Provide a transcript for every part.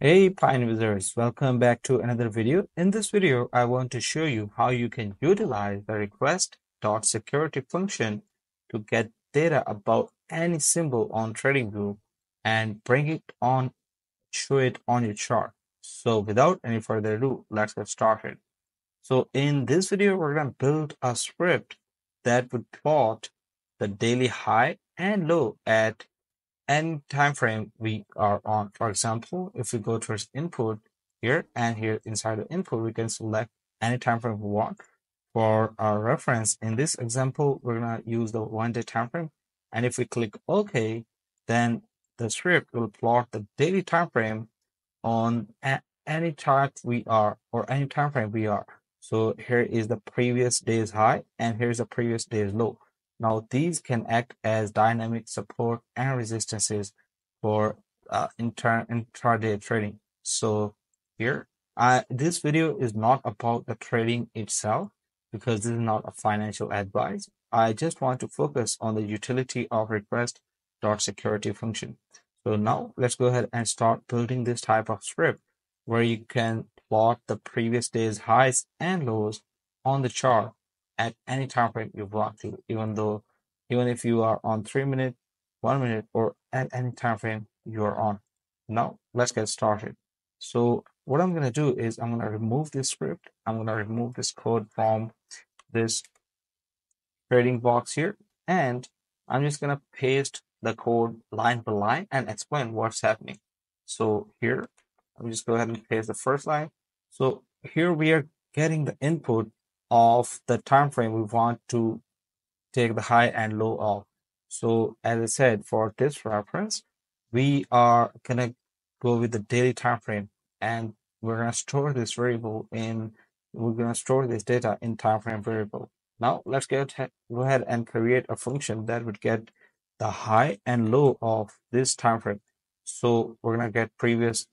Hey Pine users, welcome back to another video. In this video, I want to show you how you can utilize the request.security function to get data about any symbol on TradingView and bring it on, show it on your chart. So without any further ado, let's get started. So in this video, we're going to build a script that would plot the daily high and low at any time frame we are on. For example, if we go towards input here and here inside the input, we can select any time frame we want. For our reference, in this example, we're gonna use the one day time frame. And if we click OK, then the script will plot the daily time frame on any chart we are or any time frame we are. So here is the previous day's high and here's the previous day's low. Now these can act as dynamic support and resistances for uh, inter intraday trading. So here, this video is not about the trading itself because this is not a financial advice. I just want to focus on the utility of request dot security function. So now let's go ahead and start building this type of script where you can plot the previous day's highs and lows on the chart at any time frame you want to, even though even if you are on three minute, one minute, or at any time frame you are on. Now let's get started. So what I'm gonna do is I'm gonna remove this script. I'm gonna remove this code from this trading box here, and I'm just gonna paste the code line by line and explain what's happening. So here, me just go ahead and paste the first line. So here we are getting the input of the time frame we want to take the high and low of. So as I said, for this reference, we are gonna go with the daily time frame and we're gonna store this variable in we're gonna store this data in time frame variable. Now let's get go ahead and create a function that would get the high and low of this time frame. So we're gonna get previous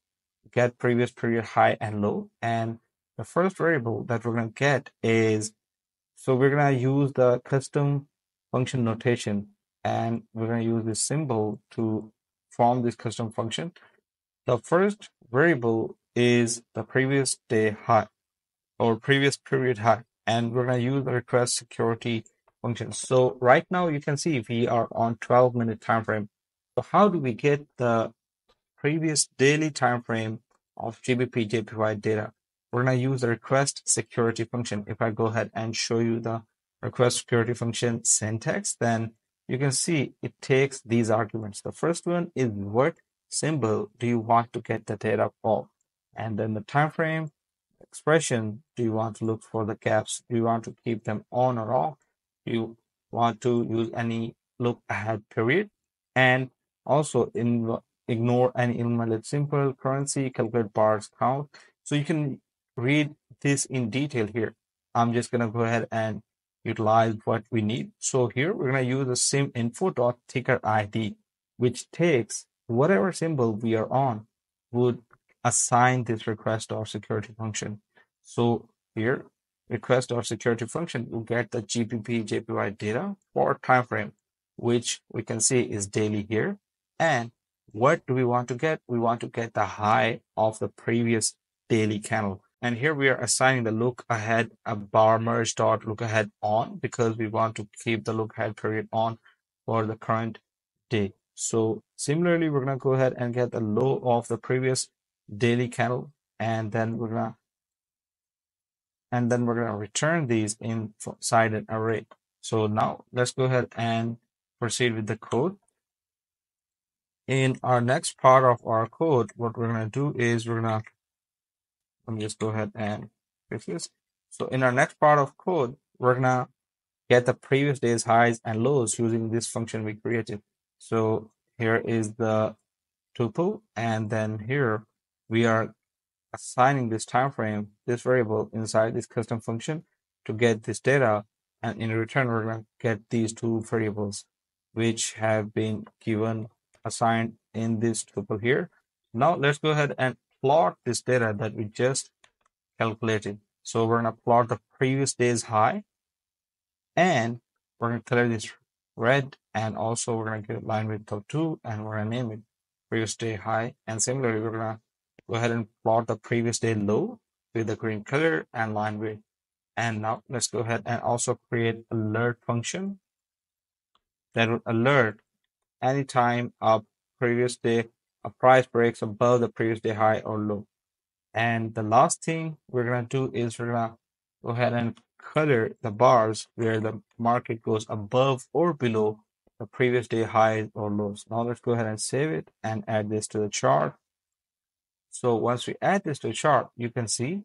get previous period high and low and the first variable that we're going to get is, so we're going to use the custom function notation and we're going to use this symbol to form this custom function. The first variable is the previous day high or previous period high and we're going to use the request security function. So right now you can see we are on 12 minute time frame. So how do we get the previous daily time frame of GBP JPY data? We're going to use the request security function. If I go ahead and show you the request security function syntax, then you can see it takes these arguments. The first one is what symbol do you want to get the data of? And then the time frame expression, do you want to look for the gaps? Do you want to keep them on or off? Do you want to use any look ahead period? And also in ignore any invalid symbol, currency, calculate bars count. So you can read this in detail here. I'm just going to go ahead and utilize what we need. So here we're going to use the syminfo dot ticker ID, which takes whatever symbol we are on would assign this request or security function. So here request or security function will get the GBP JPY data for time frame, which we can see is daily here. And what do we want to get? We want to get the high of the previous daily candle. And here we are assigning the look ahead a bar merge dot look ahead on because we want to keep the look ahead period on for the current day. So similarly, we're going to go ahead and get the low of the previous daily candle and then we're going to and then we're going to return these inside an array. So now let's go ahead and proceed with the code. In our next part of our code, what we're going to do is we're going to let me just go ahead and fix this. So in our next part of code, we're gonna get the previous day's highs and lows using this function we created. So here is the tuple, and then here we are assigning this time frame, this variable inside this custom function to get this data, and in return we're gonna get these two variables which have been given assigned in this tuple here. Now let's go ahead and plot this data that we just calculated. So we're going to plot the previous day's high and we're going to color this red and also we're going to get line width of 2 and we're going to name it previous day high and similarly we're going to go ahead and plot the previous day low with the green color and line width. And now let's go ahead and also create alert function that will alert anytime a previous day a price breaks above the previous day high or low. And the last thing we're gonna do is we're gonna go ahead and color the bars where the market goes above or below the previous day highs or lows. Now let's go ahead and save it and add this to the chart. So once we add this to the chart, you can see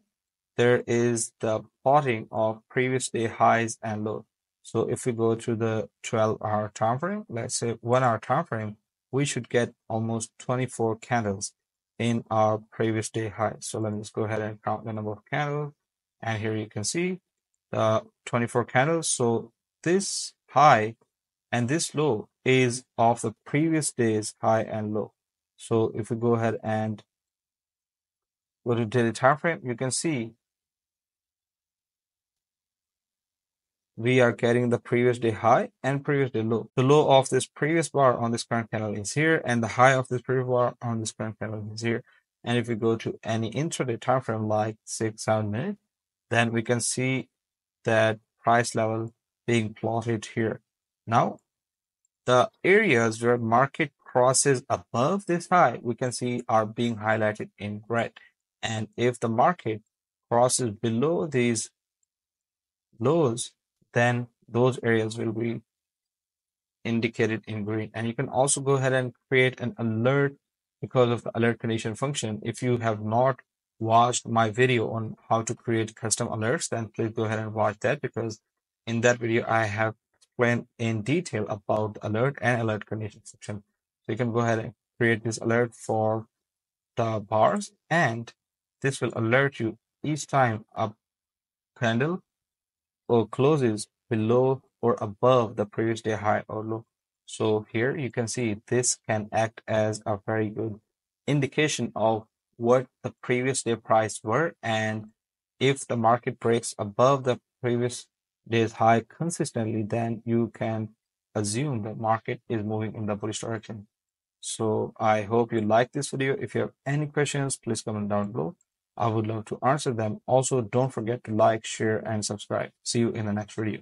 there is the plotting of previous day highs and lows. So if we go to the 12 hour time frame, let's say one hour time frame, we should get almost 24 candles in our previous day high. So let me just go ahead and count the number of candles. And here you can see the 24 candles. So this high and this low is of the previous day's high and low. So if we go ahead and go to daily time frame, you can see we are getting the previous day high and previous day low. The low of this previous bar on this current candle is here, and the high of this previous bar on this current candle is here. And if we go to any intraday time frame like six, seven minutes, then we can see that price level being plotted here. Now, the areas where market crosses above this high, we can see are being highlighted in red. And if the market crosses below these lows, then those areas will be indicated in green. And you can also go ahead and create an alert because of the alert condition function. If you have not watched my video on how to create custom alerts, then please go ahead and watch that because in that video, I have explained in detail about alert and alert condition function. So you can go ahead and create this alert for the bars and this will alert you each time a candle or closes below or above the previous day high or low. So here you can see this can act as a very good indication of what the previous day price were. And if the market breaks above the previous day's high consistently then you can assume the market is moving in the bullish direction. So i hope you like this video. If you have any questions please comment down below I would love to answer them. Also, don't forget to like, share, and subscribe. See you in the next video.